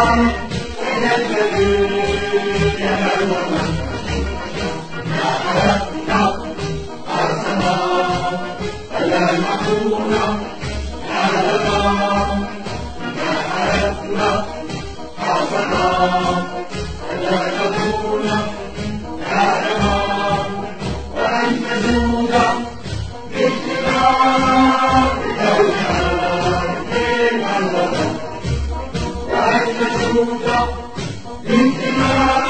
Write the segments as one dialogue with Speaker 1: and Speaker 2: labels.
Speaker 1: Um, Thank you.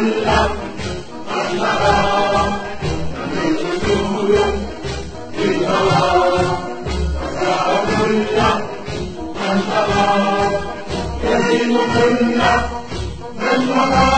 Speaker 1: 啦啦啦啦啦，美丽的姑娘，你好。啦啦啦啦啦，热情的姑娘，你好。